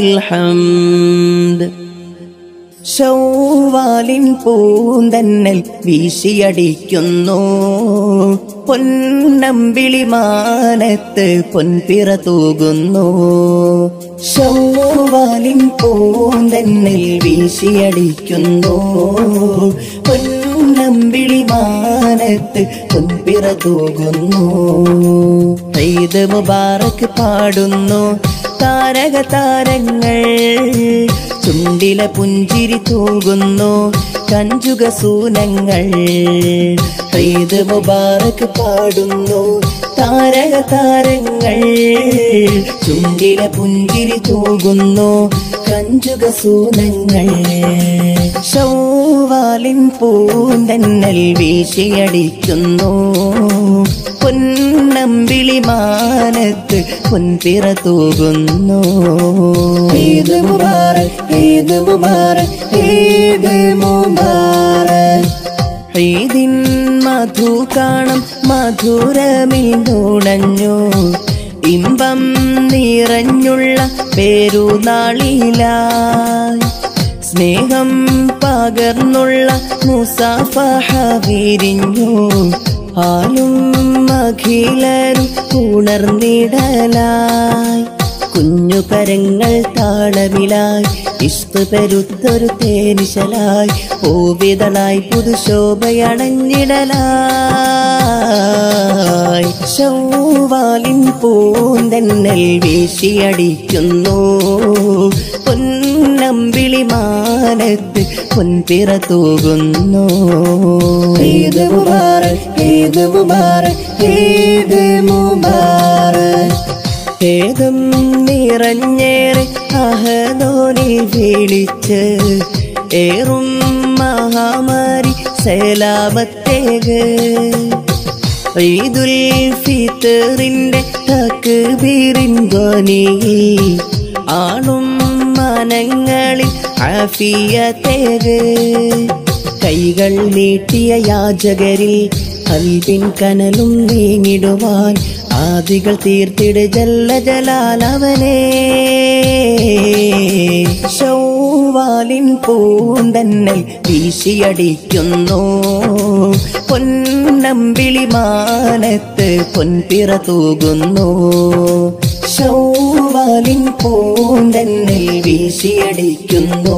الحمد ശൗവാലിൻ പൂന്തന്നൽ വീശിയടിക്കുന്നു പൊന്നമ്പിളി മാനത്ത് പൊൻപിറ തൂകുന്നു ശൗവാലിൻ പൂന്തന്നൽ വീശിയടിക്കുന്നു പൊന്നമ്പിളി മാനത്ത് പൊൻപിറ തൂകുന്നു ഈദ് മുബാറക്ക് പാടുന്നു. താരക താരങ്ങൾ ചുണ്ടിലെ പുഞ്ചിരി തൂകുന്നു. കഞ്ചുക സൂനങ്ങൾ ഈദ് മുബാറക്ക് പാടുന്നു. താരക താരങ്ങൾ ചുണ്ടിലെ പുഞ്ചിരി തൂകുന്നു. കഞ്ചുക സൂനങ്ങൾ. ശൗവാലിൻ പൂന്തന്നൽ വീശിയടിക്കുന്നു. പൊന്നമ്പിളി മാനത്ത് പൊൻപിറ തൂകുന്നു. ഈദ് മുബാറക് ഈദ് മുബാറക് ഈദ് മുബാറക്. ഈദിൻ മധു കാണും മധുരമിൽ നുണഞ്ഞു. ഇമ്പം നിറഞ്ഞുള്ള പേരുനാളിലായി സ്നേഹം പകർന്നുള്ള മുസാഫഹ വിരിഞ്ഞു. ആലും അഖിലരും ഉണർന്നിടലായി. കുഞ്ഞു കരങ്ങൾ താളമിലായി. ഇഷ്ടു പെരുത്തൊരു തേനിശലായി. ഓവിതളായി പുതുശോഭയണഞ്ഞിടലായി. ശൗവാലിൻ പൂന്തന്നൽ വീശിയടിക്കുന്നു. പൊന്നമ്പിളി മാനത്ത് പൊൻപിറ തൂകുന്നു. ഈദ് മുബാറക് ഈദ് മുബാറക് ഈദ് മുബാറക്? ഏതും നിറഞ്ഞേറെ അഹദോനെ വിളിച്ച് ഏറും മഹാമാരി സലാമത്തേക് ഈദുൽ ഫിത്തറിന്റെ തക്ബീറിൻ ധ്വനിയിൽ ആണും മനങ്ങളിൽ തേര്. കൈകൾ നീട്ടിയ യാചകരിൽ അൽപിൻ കനലും നീങ്ങിടുവാൻ ആദികൾ തീർത്തിട് ജല്ല ജലാലവനെ ശൗവാലിൻ പൂന്തന്നൽ വീശിയടിക്കുന്നു. പൊന്നമ്പിളി മാനത്ത് പൊൻപിറ തൂകുന്നു. ശൗവാലിൻ പൂന്തന്നൽ വീശിയടിക്കുന്നു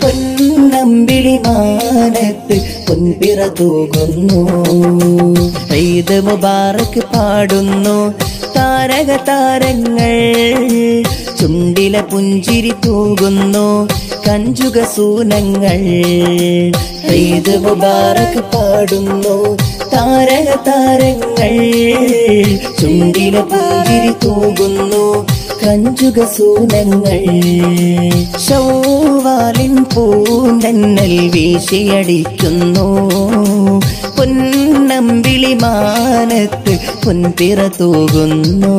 പൊന്നമ്പിളി മാനത്ത് പൊൻപിറ തൂകുന്നു ഈദ് മുബാറക്ക് പാടുന്നു. താരക താരങ്ങൾ ചുണ്ടിലെ പുഞ്ചിരി തൂകുന്നു. കഞ്ചുക സൂനങ്ങൾ ഈദ് മുബാറക്ക് പാടുന്നു. താരക താരങ്ങൾ ചുണ്ടിലെ പുഞ്ചിരി തൂകുന്നു. കഞ്ചുക സൂനങ്ങൾ. ശൗവാലിൻ പൂന്തന്നൽ വീശിയടിക്കുന്നു. പൊന്നമ്പിളിമാനത്ത് പൊൻപിറ തൂകുന്നു.